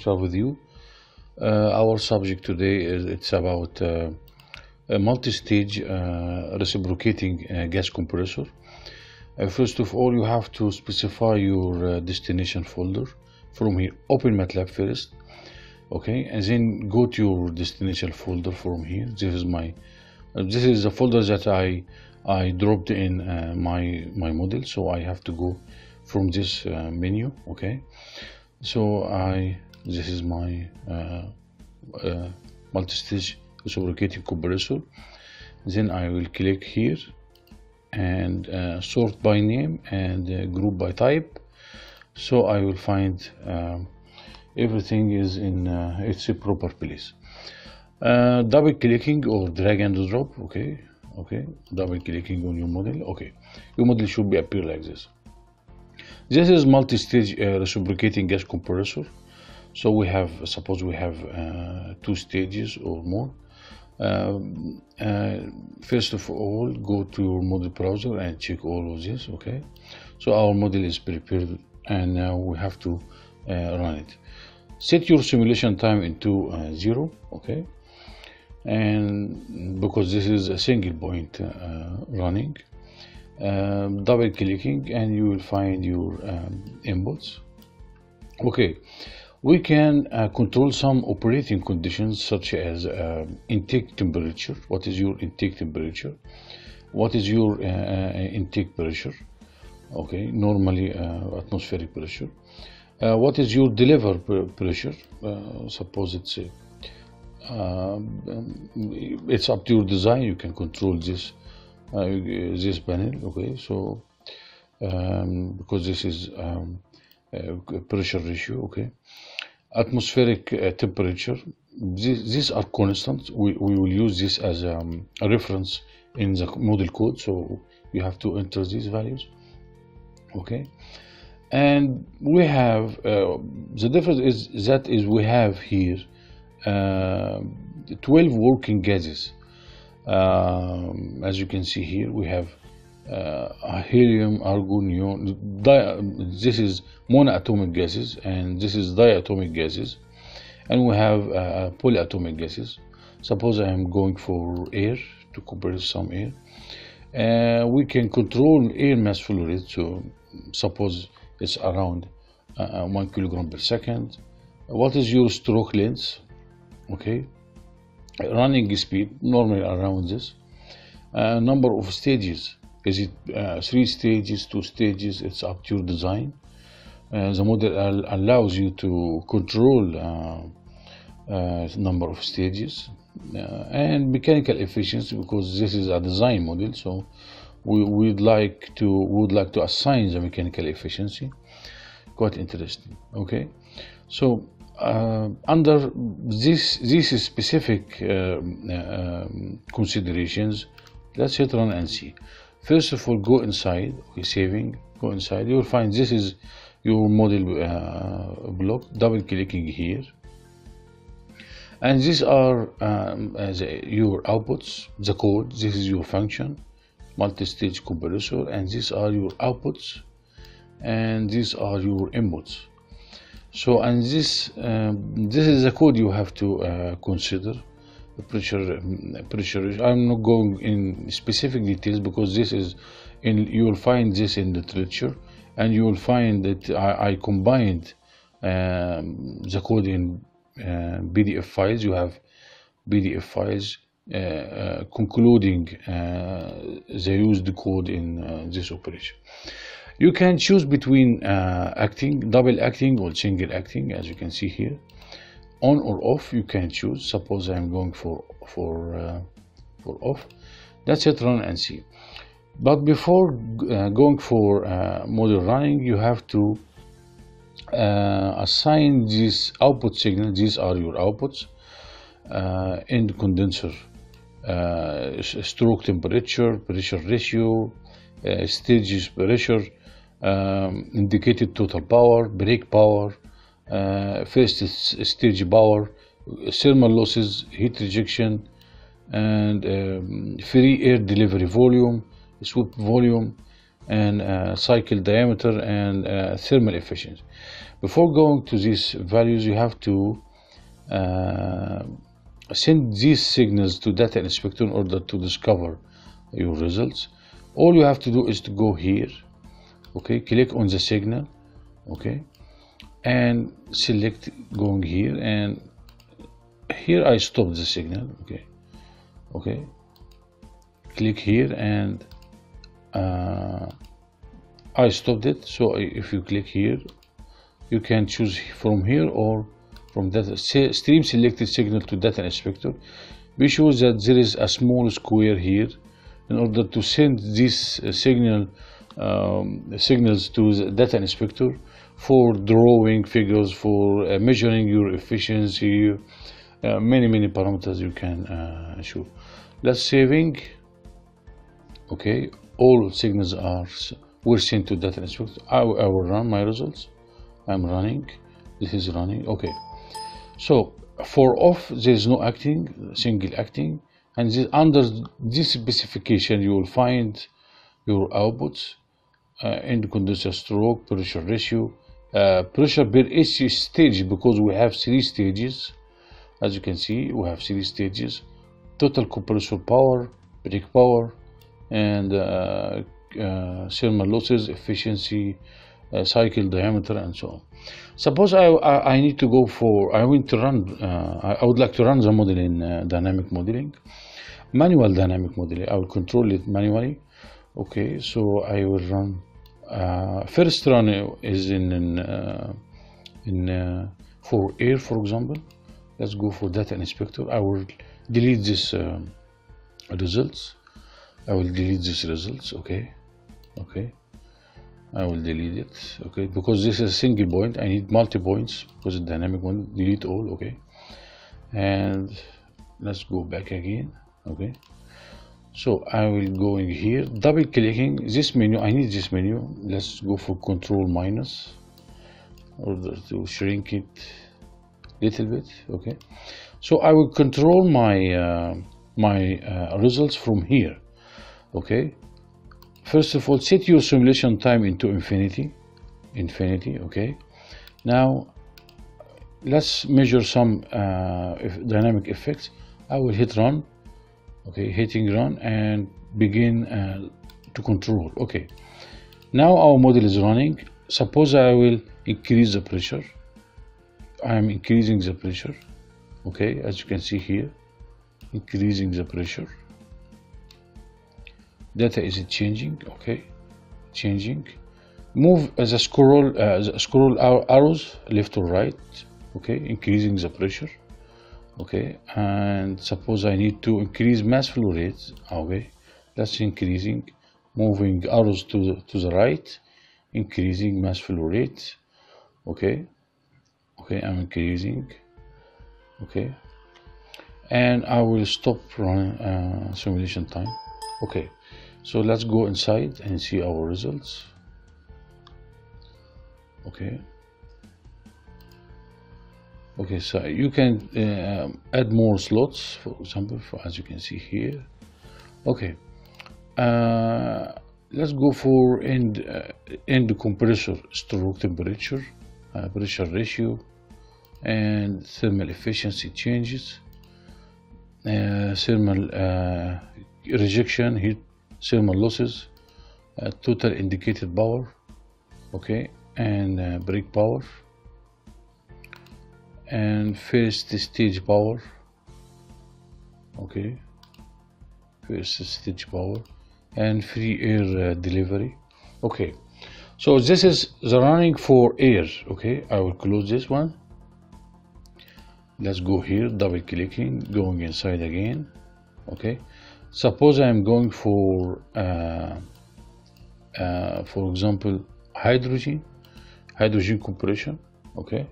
share with you. Uh, our subject today is it's about uh, a multi-stage uh, reciprocating uh, gas compressor. Uh, first of all, you have to specify your uh, destination folder. From here, open MATLAB first, okay, and then go to your destination folder from here. This is my, this is the folder that I I dropped in uh, my my model, so I have to go from this uh, menu, okay. So I this is my uh, uh, multi-stage reciprocating compressor. Then I will click here and uh, sort by name and uh, group by type. So I will find um, everything is in uh, its proper place. Uh, double clicking or drag and drop, okay, okay. Double clicking on your model, okay. Your model should be appear like this. This is multi-stage reciprocating gas compressor. So we have, suppose we have uh, two stages or more. Um, uh, first of all, go to your model browser and check all of this, okay? So our model is prepared and now we have to uh, run it. Set your simulation time into uh, zero, okay? And because this is a single point uh, running, um, double clicking and you will find your um, inputs. Okay, we can uh, control some operating conditions such as uh, intake temperature. What is your intake temperature? What is your uh, uh, intake pressure? Okay, normally uh, atmospheric pressure. Uh, what is your deliver pressure? Suppose it's a, um, it's up to your design. You can control this this panel. Okay, so um, because this is um, pressure ratio. Okay, atmospheric uh, temperature. These, these are constant. We, we will use this as um, a reference in the model code. So you have to enter these values. Okay, and we have uh, the difference is that is we have here uh, 12 working gases. Um, as you can see here, we have uh, helium, argon, this is monoatomic gases, and this is diatomic gases, and we have uh, polyatomic gases. Suppose I am going for air to compress some air. Uh, we can control air mass flow rate. So suppose it's around uh, one kilogram per second. What is your stroke length? Okay, running speed normally around this. Uh, number of stages is it uh, three stages, two stages? It's up to your design. Uh, the model al- allows you to control uh, uh, number of stages uh, and mechanical efficiency because this is a design model. So we would like to would like to assign the mechanical efficiency. Quite interesting. Okay, so uh, under this these specific uh, um, considerations, let's hit run and see. First of all, go inside. Okay, saving. Go inside. You will find this is your model uh, block. Double clicking here, and these are um, your outputs. The code. This is your function, multi-stage compressor, and these are your outputs, and these are your inputs. So, and this um, this is the code you have to uh, consider pressure pressure. I'm not going in specific details because this is in you will find this in the literature and you will find that i, I combined um, the code in uh, pdf files. You have pdf files uh, uh, concluding uh, the used code in uh, this operation. You can choose between uh, acting double acting or single acting as you can see here on or off you can choose. Suppose i'm going for for uh, for off. That's it run and see. But before uh, going for uh, model running you have to uh, assign this output signal. These are your outputs uh, in the condenser uh, stroke temperature pressure ratio stages pressure um, indicated total power brake power first is stage power, thermal losses, heat rejection, and um, free air delivery volume, sweep volume, and uh, cycle diameter and uh, thermal efficiency. Before going to these values you have to uh, send these signals to data inspector in order to discover your results. All you have to do is to go here okay? Click on the signal okay and select going here and here I stop the signal okay. Okay. Click here and uh, I stopped it so if you click here you can choose from here or from that stream selected signal to data inspector. Be sure that there is a small square here in order to send this uh, signal um, signals to the data inspector for drawing figures for uh, measuring your efficiency uh, many many parameters you can uh, show let's saving. Okay all signals are were sent to data inspector I, I will run my results. I'm running. This is running. Okay. So for off there is no acting single acting. And this, under this specification you will find your outputs uh, end condenser stroke pressure ratio pressure per each stage because we have three stages. As you can see we have three stages. Total compressor power brake power and uh, uh, thermal losses efficiency uh, cycle diameter and so on. Suppose I, I, I, need to go for I want to run uh, I would like to run the model in uh, dynamic modeling manual dynamic modeling. I will control it manually. Okay so I will run first run is in in, uh, in uh, for air for example. Let's go for data inspector. I will delete this um, results. I will delete this results okay? Okay. I will delete it okay? Because this is a single point. I need multi points because it's dynamic one. Delete all okay? And let's go back again okay so I will go in here. Double clicking. This menu I need this menu. Let's go for control minus. Order to shrink it a little bit. Okay. So I will control my uh, my uh, results from here. Okay. First of all set your simulation time into infinity. Infinity. Okay. Now let's measure some uh, dynamic effects. I will hit run okay hitting run and begin uh, to control okay. Now our model is running. Suppose I will increase the pressure. I am increasing the pressure. Okay as you can see here increasing the pressure. Data is changing okay changing. Move as a scroll uh, scroll arrows left or right okay increasing the pressure okay and suppose I need to increase mass flow rate okay that's increasing moving arrows to the, to the right increasing mass flow rate okay okay I'm increasing okay and I will stop run uh, simulation time okay. So let's go inside and see our results okay okay so you can uh, add more slots for example for, as you can see here. Okay uh, let's go for end uh, end compressor stroke temperature uh, pressure ratio and thermal efficiency changes. Uh, thermal uh, rejection heat thermal losses total indicated power okay and brake power and first stage power. Okay. First stage power and free air uh, delivery. Okay. So this is the running for air. Okay. I will close this one. Let's go here. Double clicking. Going inside again. Okay. Suppose I'm going for uh, uh, for example hydrogen hydrogen compression. Okay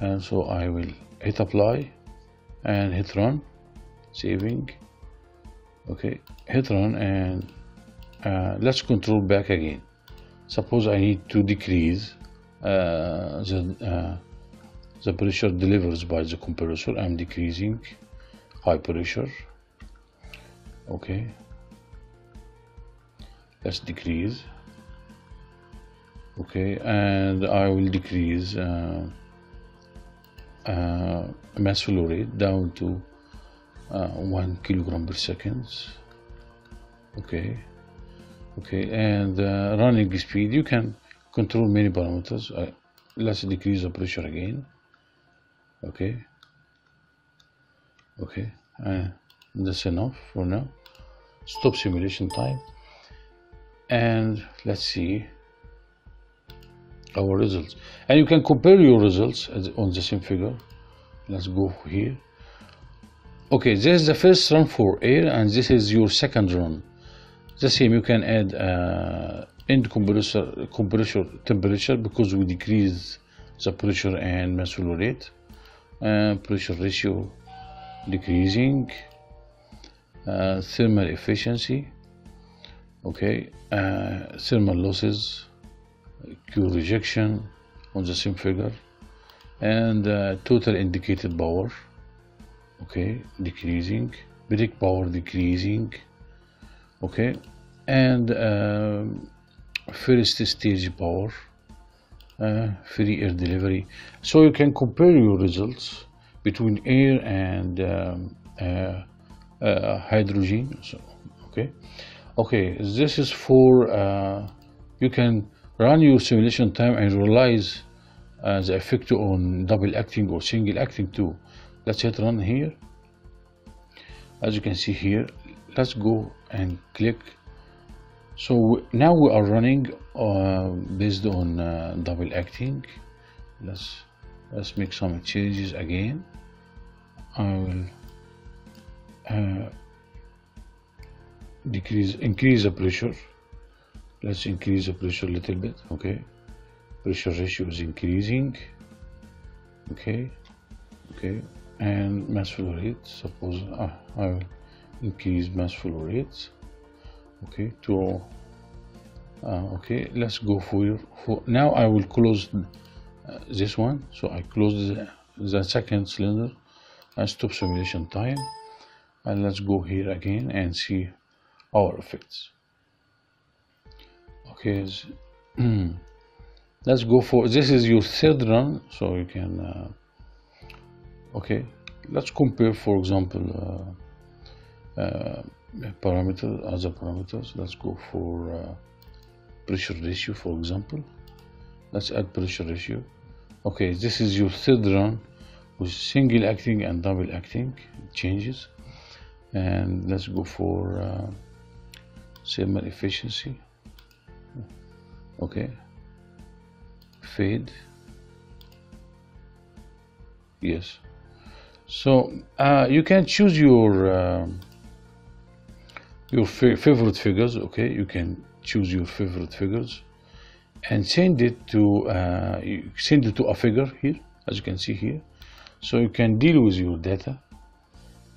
and so I will hit apply and hit run saving. Okay hit run and uh, let's control back again. Suppose I need to decrease uh, the uh, the pressure delivers by the compressor. I'm decreasing high pressure. Okay. Let's decrease. Okay and I will decrease uh, mass flow rate down to uh, 1 kilogram per second. Okay. Okay. And uh, running speed you can control many parameters. Uh, let's decrease the pressure again. Okay. Okay. Uh, that's enough for now. Stop simulation time. And let's see our results. And you can compare your results on the same figure. Let's go here. Okay this is the first run for air and this is your second run. The same you can add uh, end compressor compressor temperature because we decrease the pressure and mass flow rate. Uh, pressure ratio decreasing. Uh, thermal efficiency. Okay uh, thermal losses Q rejection on the same figure and uh, total indicated power okay decreasing peak power decreasing okay and uh, first stage power uh, free air delivery. So you can compare your results between air and um, uh, uh, hydrogen so, okay. Okay this is for uh, you can run your simulation time and realize uh, the effect on double acting or single acting too. Let's hit run here. As you can see here let's go and click. So now we are running uh, based on uh, double acting. Let's let's make some changes again. I will uh, decrease increase the pressure let's increase the pressure a little bit okay? Pressure ratio is increasing okay? Okay and mass flow rate suppose ah, I increase mass flow rate okay to uh, okay let's go for, for now I will close uh, this one. So I close the, the second cylinder. And stop simulation time and let's go here again and see our effects okay let's go for this is your third run so you can uh, okay. Let's compare for example uh, uh, parameter other parameters. Let's go for uh, pressure ratio for example. Let's add pressure ratio. Okay this is your third run with single acting and double acting changes. And let's go for uh, thermal efficiency okay. Fade. Yes. So uh, you can choose your uh, your favorite figures okay? You can choose your favorite figures and send it to uh, send it to a figure here as you can see here. So you can deal with your data.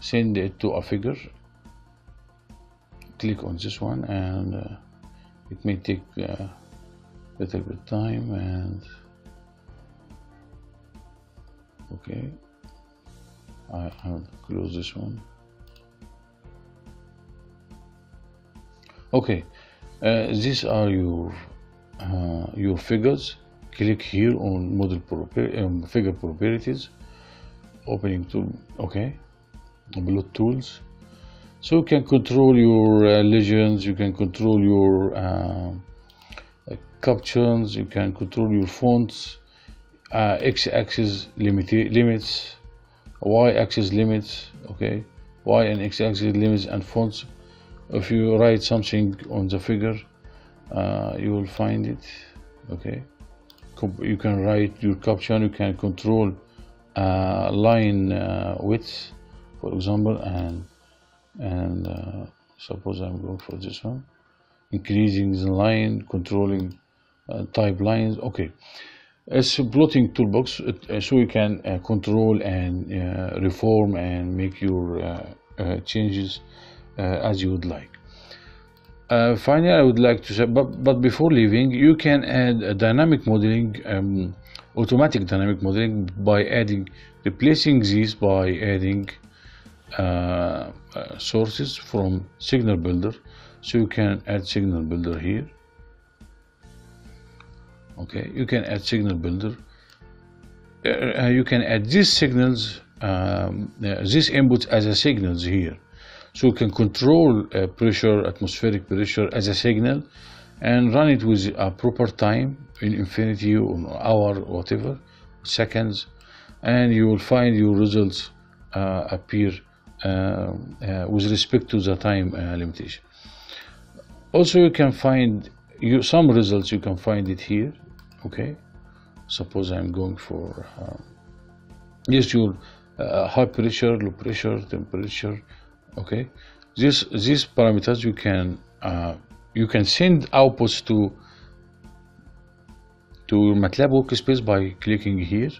Send it to a figure. Click on this one and uh, it may take uh, little bit time and okay. I, I'll close this one. Okay uh, these are your uh, your figures. Click here on model proper um, figure properties. Opening tool okay. Below tools. So you can control your uh, legends you can control your uh, captions you can control your fonts uh, x-axis limit limits y-axis limits okay? Y and x-axis limits and fonts. If you write something on the figure uh, you will find it okay? You can write your caption you can control uh, line uh, width for example and and uh, suppose I'm going for this one. Increasing the line controlling type lines. Okay. It's a plotting toolbox uh, so you can uh, control and reform and make your changes as you would like. Uh, finally, I would like to say, but, but before leaving, you can add a dynamic modeling, um, automatic dynamic modeling by adding, replacing these by adding uh, uh, sources from signal builder. So you can add signal builder here okay you can add signal builder. Uh, you can add these signals um, uh, these inputs as a signals here. So you can control uh, pressure atmospheric pressure as a signal and run it with a proper time in infinity or hour whatever seconds. And you will find your results uh, appear uh, uh, with respect to the time limitation. Also you can find you some results you can find it here okay? Suppose I'm going for uh, yes your uh, high pressure low pressure temperature okay? This these parameters you can uh, you can send outputs to to MATLAB workspace by clicking here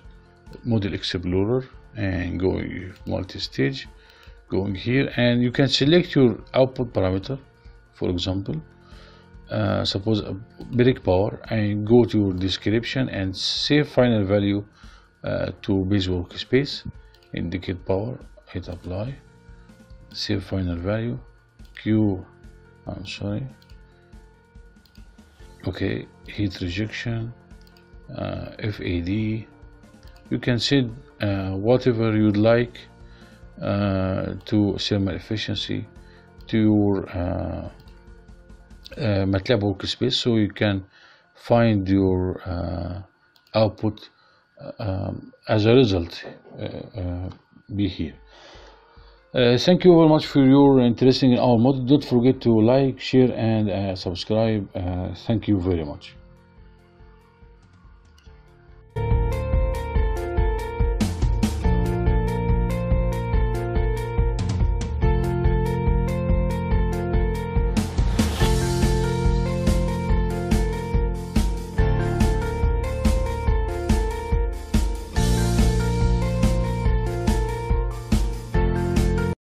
model explorer and going multi-stage going here and you can select your output parameter for example uh, suppose a brake power and go to your description and save final value uh, to base workspace indicate power hit apply save final value q I'm sorry. Okay heat rejection uh, FAD you can set uh, whatever you'd like uh, to thermal efficiency to your uh, uh, MATLAB workspace so you can find your uh, output um, as a result be here uh, thank you very much for your interest in our model. Don't forget to like, share, and uh, subscribe. Uh, thank you very much.